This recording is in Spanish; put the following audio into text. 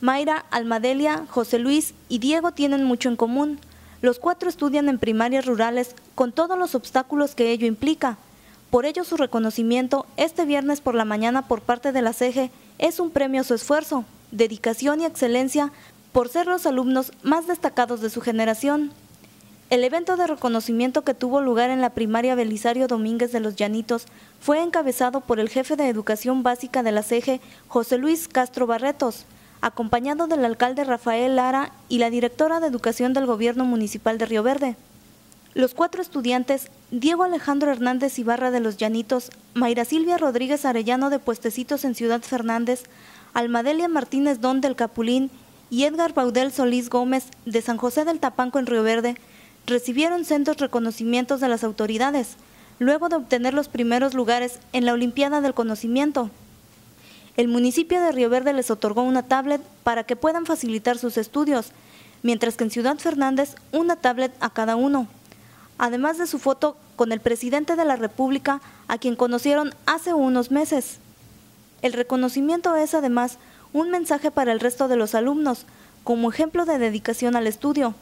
Mayra, Almadelia, José Luis y Diego tienen mucho en común. Los cuatro estudian en primarias rurales con todos los obstáculos que ello implica. Por ello su reconocimiento este viernes por la mañana por parte de la CEGE es un premio a su esfuerzo, dedicación y excelencia por ser los alumnos más destacados de su generación. El evento de reconocimiento que tuvo lugar en la primaria Belisario Domínguez de los Llanitos fue encabezado por el jefe de Educación Básica de la CEGE, José Luis Castro Barretos, acompañado del alcalde Rafael Lara y la directora de Educación del Gobierno Municipal de Río Verde. Los cuatro estudiantes, Diego Alejandro Hernández Ibarra de los Llanitos, Mayra Silvia Rodríguez Arellano de Puestecitos en Ciudad Fernández, Almadelia Martínez Don del Capulín y Edgar Baudel Solís Gómez de San José del Tapanco en Río Verde, recibieron sendos reconocimientos de las autoridades, luego de obtener los primeros lugares en la Olimpiada del Conocimiento el municipio de Río Verde les otorgó una tablet para que puedan facilitar sus estudios, mientras que en Ciudad Fernández una tablet a cada uno, además de su foto con el presidente de la República, a quien conocieron hace unos meses. El reconocimiento es además un mensaje para el resto de los alumnos, como ejemplo de dedicación al estudio,